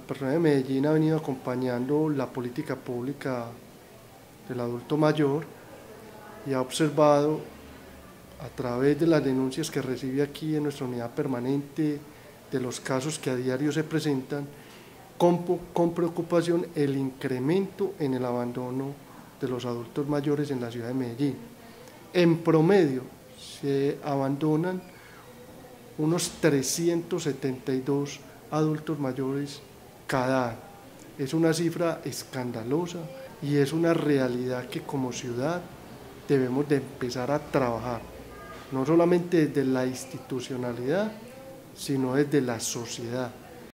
Gobernación de Medellín ha venido acompañando la política pública del adulto mayor y ha observado a través de las denuncias que recibe aquí en nuestra unidad permanente, de los casos que a diario se presentan, con preocupación el incremento en el abandono de los adultos mayores en la ciudad de Medellín. En promedio se abandonan unos 372 adultos mayores cada. Es una cifra escandalosa y es una realidad que como ciudad debemos de empezar a trabajar, no solamente desde la institucionalidad, sino desde la sociedad.